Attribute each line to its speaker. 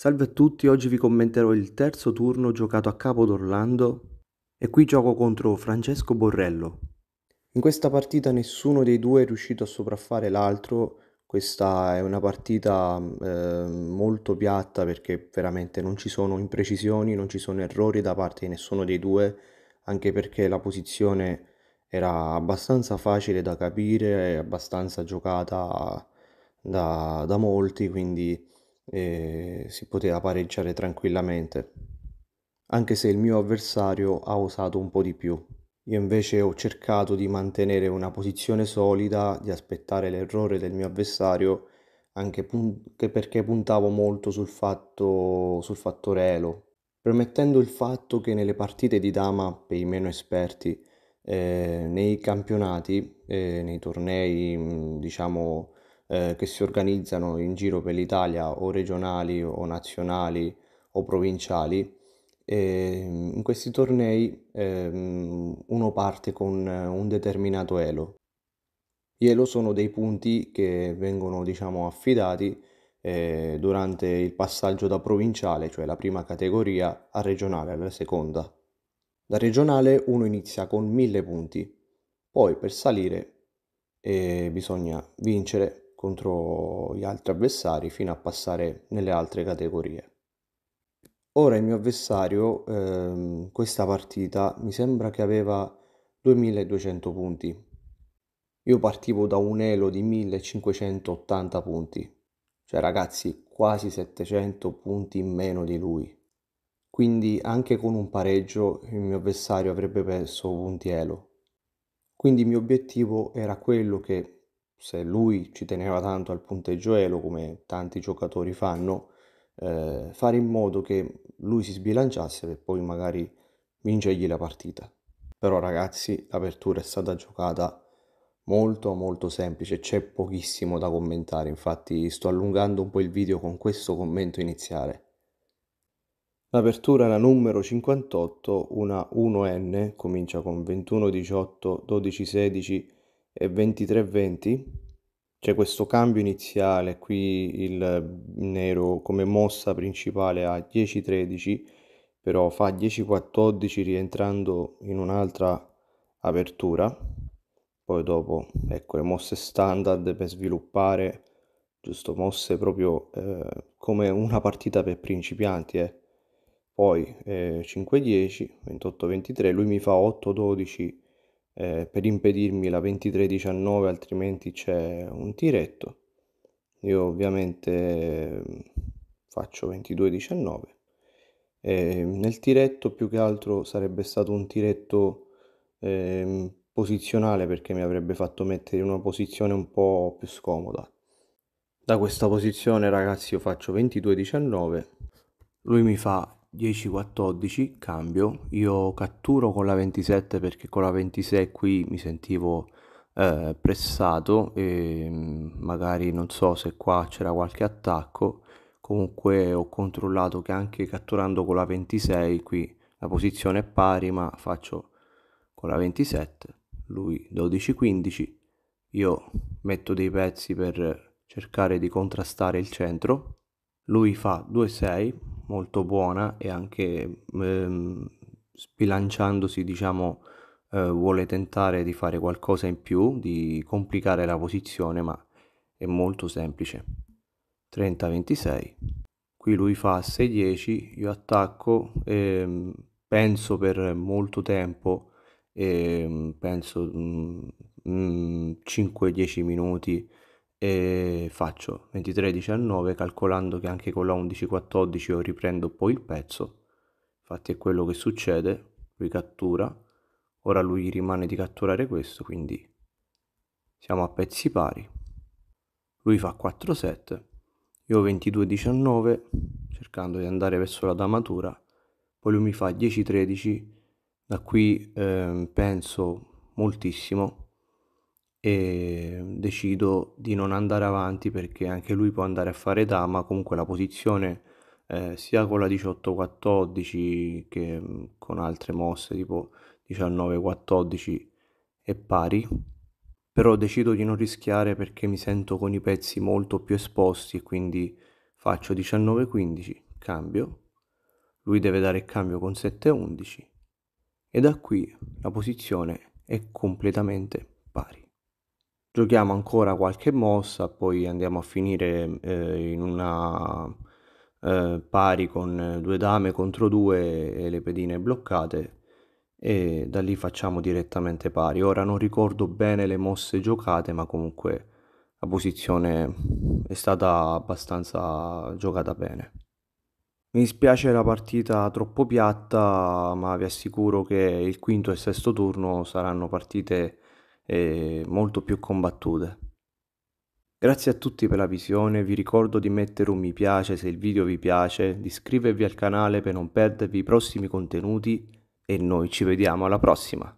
Speaker 1: Salve a tutti, oggi vi commenterò il terzo turno giocato a Capo d'Orlando e qui gioco contro Francesco Borrello. In questa partita nessuno dei due è riuscito a sopraffare l'altro, questa è una partita eh, molto piatta perché veramente non ci sono imprecisioni, non ci sono errori da parte di nessuno dei due, anche perché la posizione era abbastanza facile da capire, abbastanza giocata da, da molti, quindi e si poteva pareggiare tranquillamente, anche se il mio avversario ha osato un po' di più. Io invece ho cercato di mantenere una posizione solida, di aspettare l'errore del mio avversario, anche perché puntavo molto sul, fatto, sul fattore elo, premettendo il fatto che nelle partite di dama per i meno esperti, eh, nei campionati, eh, nei tornei, diciamo, eh, che si organizzano in giro per l'Italia o regionali o nazionali o provinciali. E in questi tornei eh, uno parte con un determinato elo. Gli elo sono dei punti che vengono diciamo affidati eh, durante il passaggio da provinciale, cioè la prima categoria, a regionale, alla seconda. Da regionale uno inizia con 1000 punti, poi per salire eh, bisogna vincere contro gli altri avversari fino a passare nelle altre categorie. Ora il mio avversario, ehm, questa partita, mi sembra che aveva 2200 punti. Io partivo da un elo di 1580 punti, cioè ragazzi quasi 700 punti in meno di lui. Quindi anche con un pareggio il mio avversario avrebbe perso punti elo. Quindi il mio obiettivo era quello che se lui ci teneva tanto al punteggio elo come tanti giocatori fanno, eh, fare in modo che lui si sbilanciasse per poi magari vincergli la partita. Però ragazzi, l'apertura è stata giocata molto molto semplice, c'è pochissimo da commentare, infatti sto allungando un po' il video con questo commento iniziale. L'apertura è la numero 58, una 1N, comincia con 21, 18, 12, 16 e 23-20 c'è questo cambio iniziale qui il nero come mossa principale a 10-13 però fa 10-14 rientrando in un'altra apertura poi dopo ecco le mosse standard per sviluppare giusto mosse proprio eh, come una partita per principianti eh. poi eh, 5-10 28-23 lui mi fa 8-12 eh, per impedirmi la 23-19 altrimenti c'è un tiretto. Io ovviamente eh, faccio 22-19 e nel tiretto più che altro sarebbe stato un tiretto eh, posizionale perché mi avrebbe fatto mettere in una posizione un po' più scomoda. Da questa posizione ragazzi io faccio 22-19 lui mi fa 10-14 cambio, io catturo con la 27 perché con la 26 qui mi sentivo eh, pressato e mm, magari non so se qua c'era qualche attacco, comunque ho controllato che anche catturando con la 26 qui la posizione è pari ma faccio con la 27, lui 12-15, io metto dei pezzi per cercare di contrastare il centro, lui fa 2-6 molto buona e anche ehm, sbilanciandosi, diciamo, eh, vuole tentare di fare qualcosa in più, di complicare la posizione, ma è molto semplice. 30-26. Qui lui fa 6-10, io attacco, ehm, penso per molto tempo, ehm, penso mm, 5-10 mm, minuti e faccio 23-19 calcolando che anche con la 11-14 io riprendo poi il pezzo. Infatti è quello che succede lui cattura. Ora lui rimane di catturare questo quindi siamo a pezzi pari. Lui fa 4-7 io 22-19 cercando di andare verso la damatura. Poi lui mi fa 10-13 da qui eh, penso moltissimo e decido di non andare avanti perché anche lui può andare a fare dama, comunque la posizione eh, sia con la 18-14 che mm, con altre mosse tipo 19-14 è pari, però decido di non rischiare perché mi sento con i pezzi molto più esposti e quindi faccio 19-15, cambio, lui deve dare il cambio con 7-11 e da qui la posizione è completamente pari. Giochiamo ancora qualche mossa, poi andiamo a finire eh, in una eh, pari con due dame contro due e le pedine bloccate e da lì facciamo direttamente pari. Ora non ricordo bene le mosse giocate, ma comunque la posizione è stata abbastanza giocata bene. Mi dispiace la partita troppo piatta, ma vi assicuro che il quinto e sesto turno saranno partite e molto più combattute. Grazie a tutti per la visione, vi ricordo di mettere un mi piace se il video vi piace, di iscrivervi al canale per non perdervi i prossimi contenuti e noi ci vediamo alla prossima.